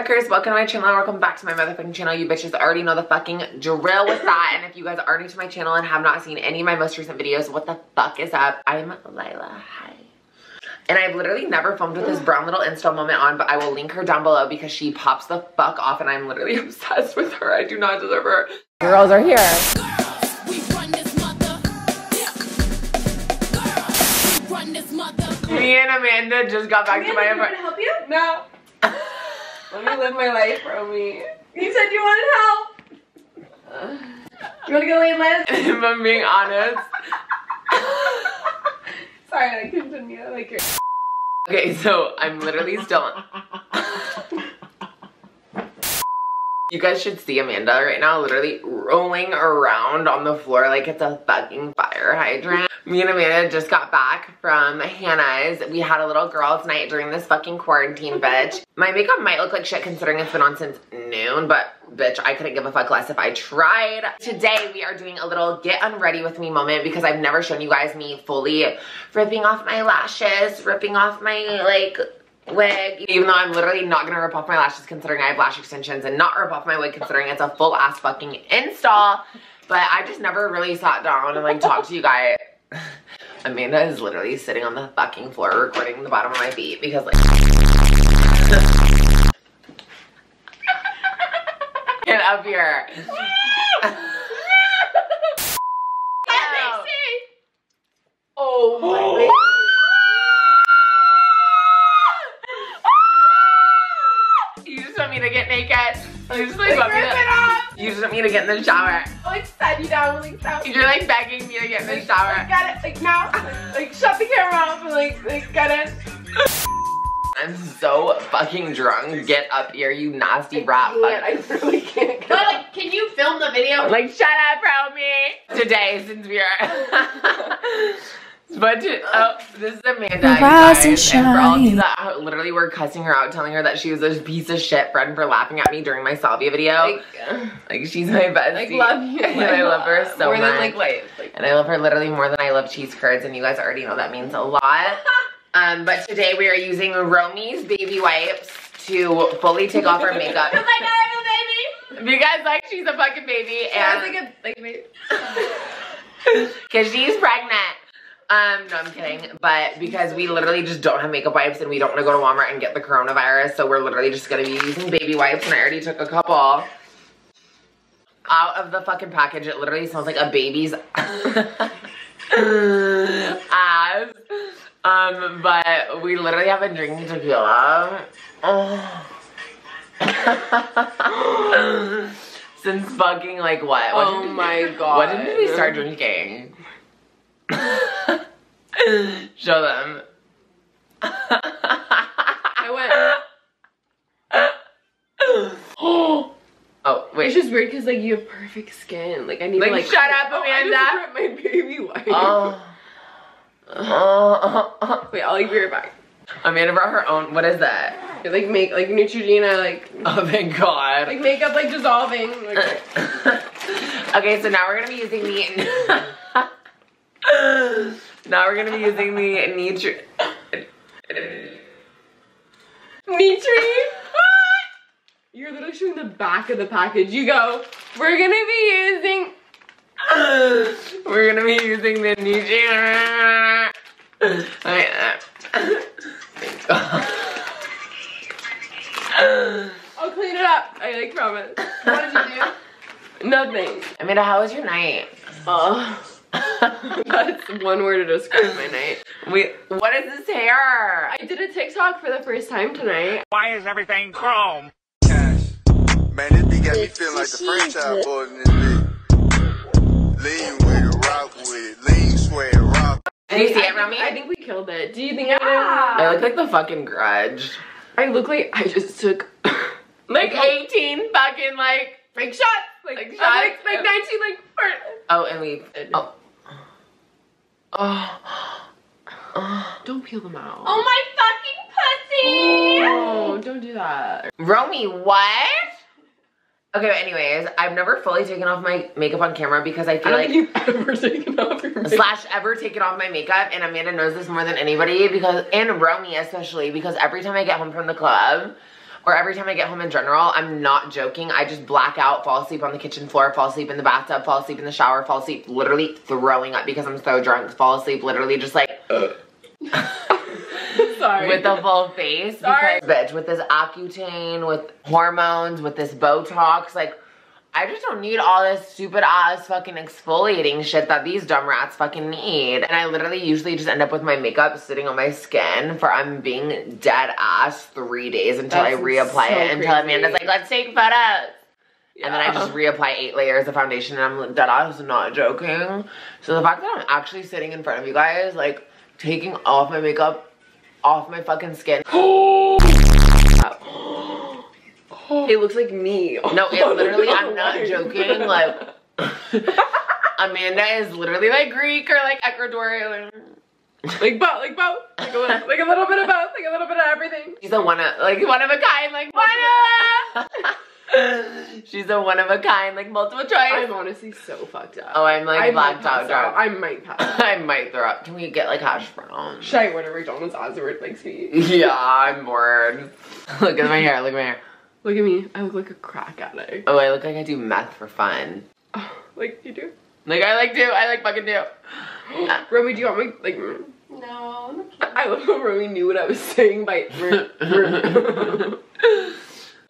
hookers, welcome to my channel and welcome back to my motherfucking channel. You bitches already know the fucking drill with that. And if you guys are new to my channel and have not seen any of my most recent videos, what the fuck is up? I'm Lilah, hi. And I've literally never filmed with this brown little install moment on, but I will link her down below because she pops the fuck off and I'm literally obsessed with her. I do not deserve her. Girls are here. Me and Amanda just got back to my apartment. you want to help you? No. Let me live my life, Romy. You said you wanted help. You want to go lay in bed? if I'm being honest. Sorry, I continue. I like your. Okay, so I'm literally still. You guys should see Amanda right now, literally rolling around on the floor like it's a fucking fire hydrant. Me and Amanda just got back from Hannah's. We had a little girls' night during this fucking quarantine, bitch. My makeup might look like shit considering it's been on since noon, but bitch, I couldn't give a fuck less if I tried. Today, we are doing a little get unready with me moment because I've never shown you guys me fully ripping off my lashes, ripping off my, like, wig. Even though I'm literally not gonna rip off my lashes considering I have lash extensions and not rip off my wig considering it's a full ass fucking install. But I just never really sat down and like talked to you guys. Amanda is literally sitting on the fucking floor recording the bottom of my feet because like Get up here. just want me to get in the shower. I'll like set you down. Like stop. You're like begging me to get in the Like, shower. Got it. Like now. Like shut the camera off and like like get it. I'm so fucking drunk. Get up here, you nasty rat. I really can't. But like, can you film the video? Like, shut up, Romy. Today, since we are. but to, oh, this is Amanda. you Rise and guys, and for all of you that literally were cussing her out, telling her that she was a piece of shit friend for laughing at me during my salvia video. Like, Like, she's my bestie. like love you. and I love her so more much. than like life. Like And I love her literally more than I love cheese curds, and you guys already know that means a lot. Um, but today we are using Romy's baby wipes to fully take off our makeup. Oh my god, I have a baby! because like she's a fucking baby sounds and like a like maybe. because she's pregnant. Um, no, I'm kidding. But because we literally just don't have makeup wipes and we don't want to go to Walmart and get the coronavirus, so we're literally just gonna be using baby wipes. And I already took a couple out of the fucking package. It literally smells like a baby's ass. Um, but we literally have been drinking tequila. Oh. Since fucking like what? What Oh my god. When did we start drinking? Show them. I went. oh wait. It's just weird because like you have perfect skin. Like I need Like, to like shut up, Oh, I Amanda. ripped my baby wipe. Oh. Oh. Wait, I'll like be right back. Amanda brought her own. What is that? It, like make like Neutrogena like Oh thank God. like makeup like dissolving. Like, okay, so now we're gonna be using the. Now we're gonna be using the Nitri. Nitri. You're literally showing the back of the package. You go. We're gonna be using. We're gonna be using the Nitri. I'll clean it up. I like promise. What did you do? Nothing. Amanda, how was your night? Oh. That's one word to describe my night. We. What is this hair? I did a TikTok for the first time tonight. Why is everything chrome? cash. Man, this beat got me feeling like the franchise boy in this beat. Lean with it, rock with it, lean, sweat, rock. Did you see I it, think- Romy? I think we killed it. Do you think I look like the fucking grudge. I look like I just took Like 18 fucking like. like shots. Like, Like like shots? Like, like 19 like fart. Oh, and we. Oh. Oh. Don't peel them out. Oh my fucking pussy! Oh, don't do that. Romy, what? Okay, but anyways, I've never fully taken off my makeup on camera because I I feel don't like you've ever taken off your makeup. slash ever taken off my makeup and Amanda knows this more than anybody because and Romy especially because every time I get home from the club or every time I get home in general, I'm not joking. I just black out, fall asleep on the kitchen floor, fall asleep in the bathtub, fall asleep in the shower, fall asleep literally throwing up because I'm so drunk, fall asleep literally just like uh. Sorry. with the full face. Sorry. Because, bitch, with this Accutane, with hormones, with this Botox, like, I just don't need all this stupid ass fucking exfoliating shit that these dumb rats fucking need. And I literally usually just end up with my makeup sitting on my skin for I'm being dead ass three days until That's I reapply so it until crazy. Amanda's like, let's take photos. And then I just reapply eight layers of foundation and I'm dead ass not joking. So the fact that I'm actually sitting in front of you guys, like taking off my makeup off my fucking skin. It looks like me. No, it literally, I'm not joking. Like, Amanda is literally like Greek or like Ecuadorian. like both, like both, like a little, like a little bit of both, like a little bit of everything. She's a one of, like one of a kind, like one of. She's a one of a kind, like multiple choice. I'm honestly so fucked up. oh, I'm like I might blacked out drunk. I might pass. out. I might throw up. Can we get like hash browns? Should I order McDonald's word like sweet? Yeah, I'm bored. Look at my hair. Look at my hair. Look at me. I look like a crack addict. Oh, I look like I do meth for fun. Like you do. Like I like do. I like fucking do. Romy, do you want me like? No. I love how Romy knew what I was saying by.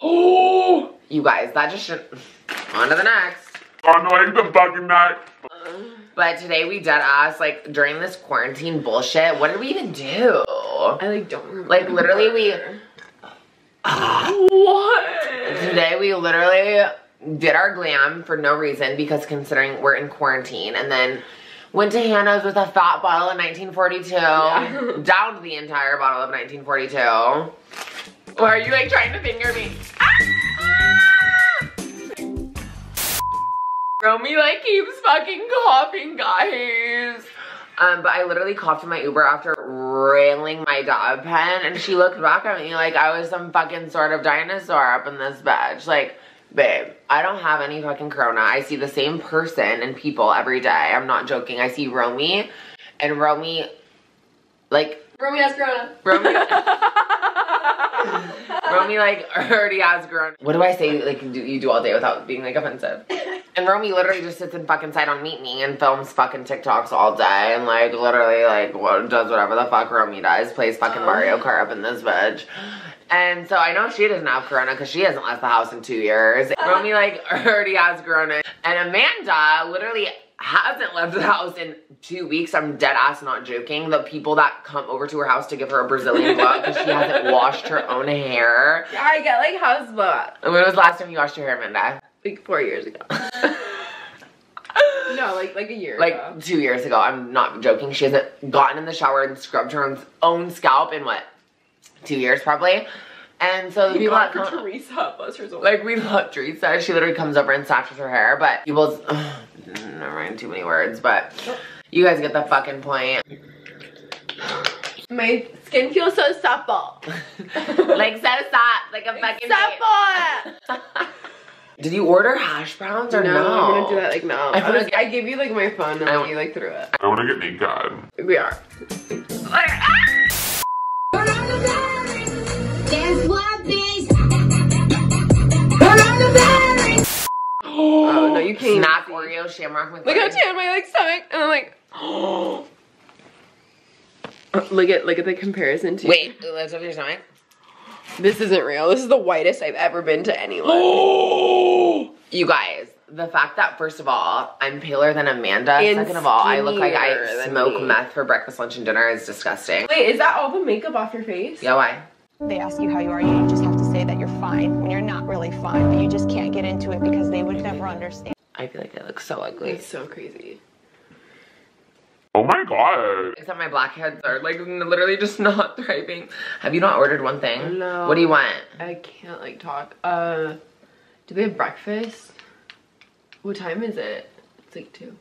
oh, you guys, that just should. On to the next. Oh, on like the fucking next. But today we dead ass like during this quarantine bullshit. What did we even do? I like don't remember. Like literally we What? today we literally did our glam for no reason because considering we're in quarantine and then went to Hannah's with a fat bottle of 1942, Yeah. downed the entire bottle of 1942. Or are you like trying to finger me? Ah! Romy like keeps fucking coughing, guys. Um, but I literally coughed in my Uber after railing my dog pen, and she looked back at me like I was some fucking sort of dinosaur up in this bitch. Like, babe, I don't have any fucking corona. I see the same person and people every day. I'm not joking. I see Romy, and Romy, like, Romy has corona. Romy. Romy like already has grown. What do I say? Like do you do all day without being like offensive? And Romy literally just sits in fucking side on Meet Me and films fucking TikToks all day and like literally like does whatever the fuck Romy does, plays fucking Mario Kart up in this bitch. And so I know she doesn't have corona because she hasn't left the house in two years. Uh-huh. Romy like already has corona. And Amanda literally hasn't left the house in two weeks. I'm dead ass not joking. The people that come over to her house to give her a Brazilian blow because she hasn't washed her own hair. Yeah, I get like house blow up when was the last time you washed your hair, Amanda? like four years ago. no, like like a year ago. Like two years ago. I'm not joking. She hasn't gotten in the shower and scrubbed her own, own scalp in what? Two years probably. And so the people that come, Teresa, bless her soul. like we love Teresa. She literally comes over and snatches her hair, but people's never mind too many words, but you guys get the fucking point. my skin feels so supple. like set aside, like a fucking supple. Did you order hash browns or no? no, I'm gonna do that like now. I I, was, forget- I gave you like my phone and I then want- you like threw it. I wanna get naked. We are. Ah! Dance what, bitch? Oh no, you can't. even Snack. Oreo Shamrock with Look how tan my like stomach, and I'm like, uh, look at look at the comparison to. Wait, let's open your stomach. this isn't real. This is the whitest I've ever been to anyone. You guys, the fact that first of all, I'm paler than Amanda. And second of all, I look like I smoke me. meth for breakfast, lunch, and dinner is disgusting. Wait, is that all the makeup off your face? Yeah, why? They ask you how you are, you just have to say that you're fine when you're not really fine, but you just can't get into it because they would never understand. I feel like I look so ugly. It's so crazy. Oh my god. Except my blackheads are like literally just not thriving. Have you not ordered one thing? No. What do you want? I can't like talk. Uh, do they have breakfast? What time is it? It's like two.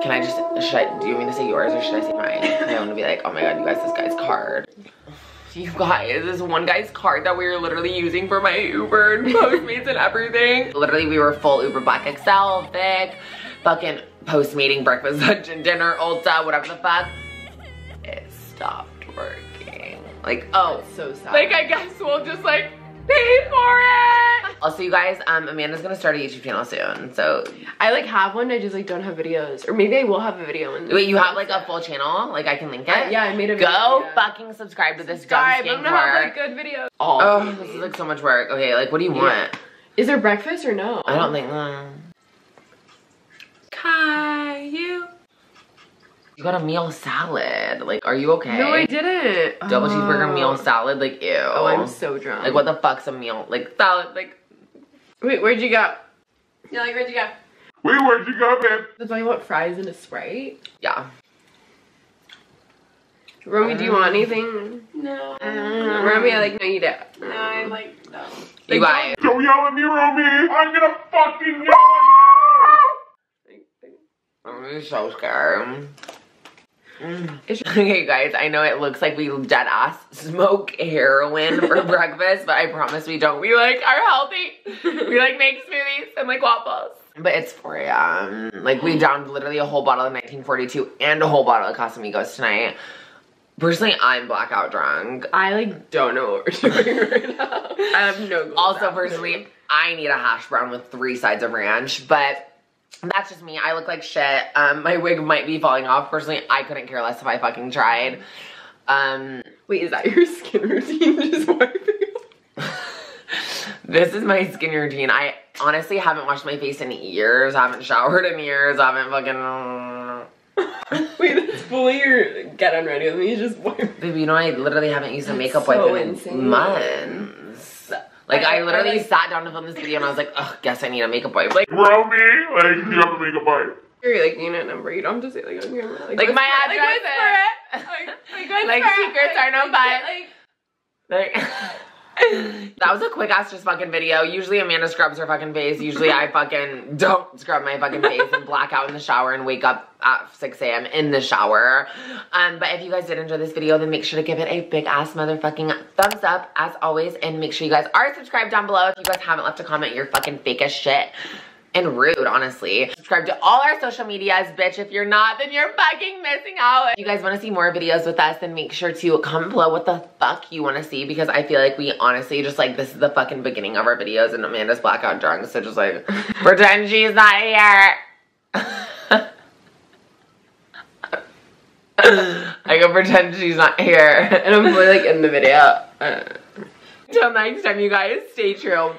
Can I just, should I, do you want me to say yours or should I say mine? I want to be like, oh my god, you guys, this guy's card. You guys, this one guy's card that we were literally using for my Uber and Postmates and everything. Literally, we were full Uber Black XL, Vic, fucking post meeting, breakfast, lunch, and dinner, Ulta, whatever the fuck. It stopped working. Like, oh, So sad. like I guess we'll just like pay for it. Also, you guys, um, Amanda's gonna start a YouTube channel soon. So, I like have one. I just like don't have videos, or maybe I will have a video. In wait, you have like a full channel? Like I can link it? I- yeah, I made a Go video, yeah. fucking subscribe to this Subscribe. dumb I'm gonna have like good videos. Oh, oh this is like so much work. Okay, like what do you want? Is there breakfast or no? I don't think. Um, Caillou. You got a meal salad. Like, are you okay? No, I didn't. Double Oh. cheeseburger meal salad. Like, ew. Oh, I'm so drunk. Like, what the fuck's a meal? Like salad. Like, Wait, where'd you go? Yeah, like where'd you go? Wait, where'd you go, babe? That's why you want fries and a sprite. yeah. Romy, do you want anything? No. Mm, Romy, I like no, you don't. No, I like no. You guys. Don't yell at me, Romy. I'm gonna fucking yell at you. I'm so scared. Okay, guys, I know it looks like we dead ass smoke heroin for breakfast, but I promise we don't. We like are healthy. We like make smoothies and like waffles. But it's 4 a.m. Like we downed literally a whole bottle of 1942 and a whole bottle of Casamigos tonight. Personally, I'm blackout drunk. I like don't know what we're doing right now. I have no. clue Also, personally. I need a hash brown with three sides of ranch, but that's just me. I look like shit. Um, my wig might be falling off. Personally, I couldn't care less if I fucking tried. Um, wait, is that your skin routine? Just wiping. this is my skin routine. I honestly haven't washed my face in years. haven't showered in years. I haven't fucking. Wait, that's fully your get unready with me. Just wipe. Baby, you know, I literally haven't used a makeup so wipe in insane. months. Like, I, I- I literally sat down to film this video and I was like, ugh, guess I need a makeup wipe. Like, Romy, like, you have to make a bite. Your like unit number. You don't have to say like on camera. Like, whisper- my like, address whisper it. is- Like, like, whisper Like, it. secrets are no like, but. Like, Like, that was a quick ass just fucking video. Usually Amanda scrubs her fucking face. Usually I fucking don't scrub my fucking face and black out in the shower and wake up at 6 a.m. in the shower. Um, but if you guys did enjoy this video, then make sure to give it a big ass motherfucking thumbs up as always. And make sure you guys are subscribed down below. If you guys haven't left a comment, you're fucking fake as shit. And rude, honestly. Subscribe to all our social medias, bitch. If you're not, then you're fucking missing out. If you guys want to see more videos with us, then make sure to comment below what the fuck you want to see because I feel like we honestly just like this is the fucking beginning of our videos and Amanda's blackout drunk, so just like pretend she's not here. I can pretend she's not here. and I'm fully like in the video. Until next time, you guys, stay true.